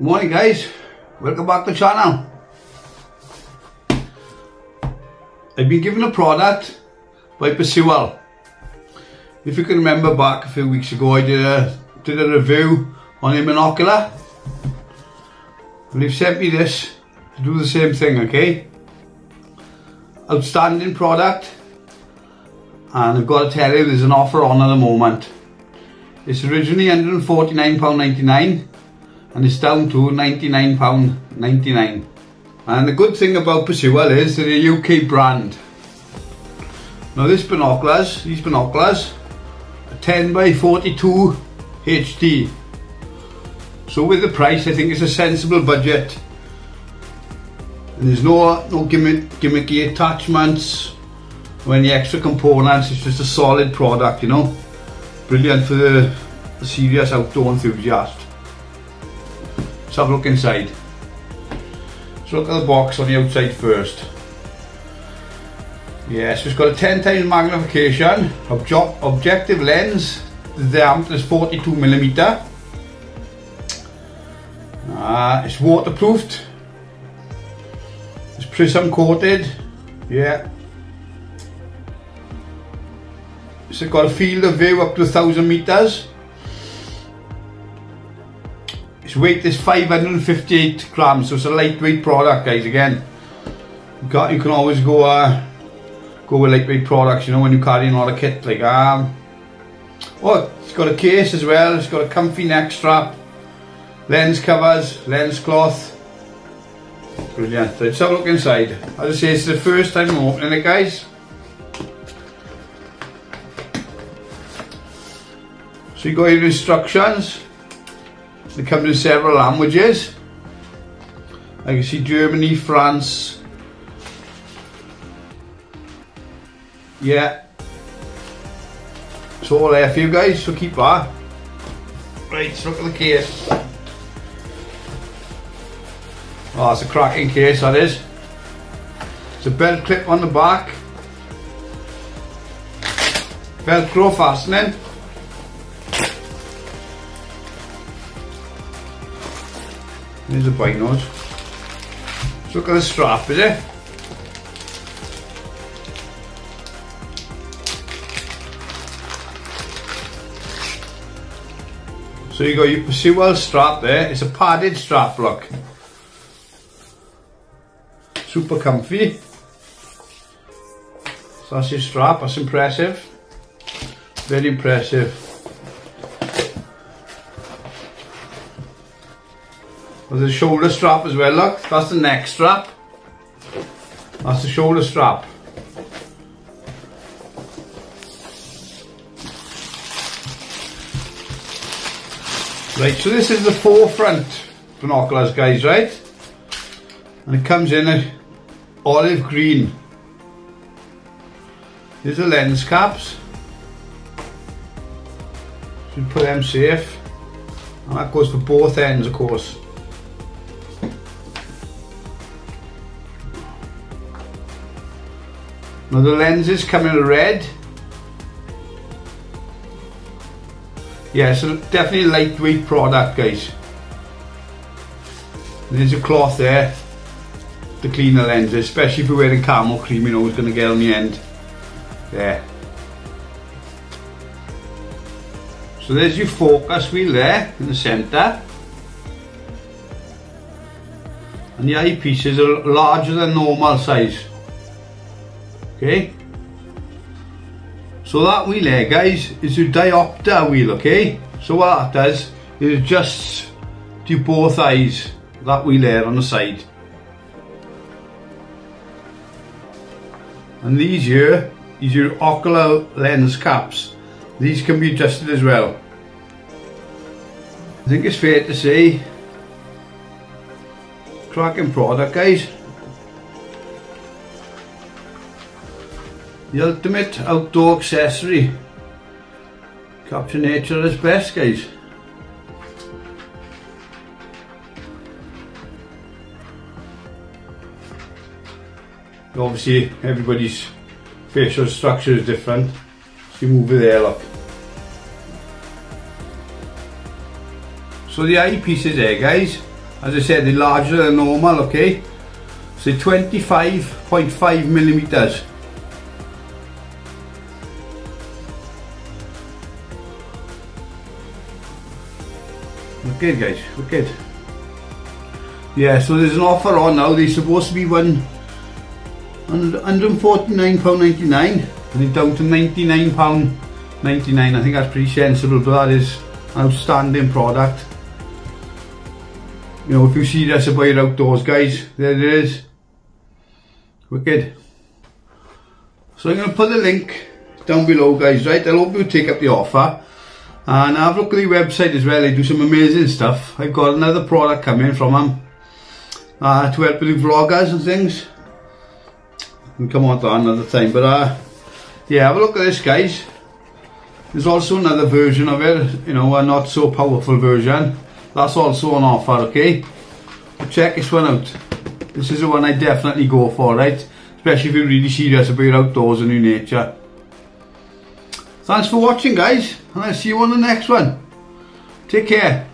Morning guys, welcome back to the channel. I've been given a product by Pursual. If you can remember back a few weeks ago I did a, did a review on a monocular. And they've sent me this to do the same thing, okay? Outstanding product. And I've got to tell you there's an offer on at the moment. It's originally £149.99 and it's down to £99.99. And the good thing about Pursual is they're a UK brand. Now this binoculars, these binoculars, are 10 by 42 HD. So with the price, I think it's a sensible budget. And there's no no gimmick, gimmicky attachments or any extra components. It's just a solid product, you know. Brilliant for the, the serious outdoor enthusiast. Let's have a look inside. Let's look at the box on the outside first. Yes, it's got a 10 times magnification, obje objective lens, the diameter is 42 millimeter. Uh, it's waterproofed. It's prism coated. Yeah. It's got a field of view up to 1000 meters. Its weight is 558 grams, so it's a lightweight product, guys. Again, you, got, you can always go uh, go with lightweight products, you know, when you're carrying a lot of kit. Like, um, oh, it's got a case as well. It's got a comfy neck strap, lens covers, lens cloth. Brilliant. Let's have a look inside. As I say, it's the first time I'm opening it, guys. So you got your instructions. They come in several languages. I can see Germany, France. Yeah. It's all there for you guys, so keep that. Right, look at the case. Oh, it's a cracking case, that is. It's a belt clip on the back. Velcro fastening. There's a binos. Let's look at the strap, is it? Eh? So you got your Pursual strap there. It's a padded strap, look. Super comfy. So that's your strap, that's impressive. Very impressive. A shoulder strap as well, look. That's the neck strap. That's the shoulder strap. Right, so this is the forefront binoculars, guys, right? And it comes in a olive green. Here's the lens caps. Should put them safe. And that goes for both ends, of course. Now the lenses come in red. Yeah, so definitely lightweight product guys. There's a cloth there to clean the lenses, especially if you're wearing camel cream, you know it's going to get on the end. There. So there's your focus wheel there in the centre. And the eyepieces are larger than normal size okay? So that wheel there guys is a diopter wheel okay? So what that does is just to both eyes that wheel there on the side. And these here is your ocular lens caps. These can be adjusted as well. I think it's fair to say cracking product guys The ultimate outdoor accessory. Capture nature at its best, guys. Obviously, everybody's facial structure is different. So you move it there, look. So the eyepiece is there, guys. as I said they're larger than normal okay so 25.5 millimeters wicked guys. We're good. yeah so there's an offer on now. They're supposed to be one 149 pound 99 and it's down to 99 pound 99 I think that's pretty sensible but that is an outstanding product. You know if you see this about your outdoors guys. There it is. Wicked so I'm going to put the link down below guys right? I hope you take up the offer and I've a look at the website as well they do some amazing stuff. I've got another product coming from them uh, to help with vloggers and things. And come on to that another time but uh, yeah have a look at this guys. There's also another version of it you know a not so powerful version. That's also on offer okay? But check this one out. This is the one I definitely go for right? Especially if you're really serious about outdoors and your nature. Thanks for watching guys and I'll see you on the next one. Take care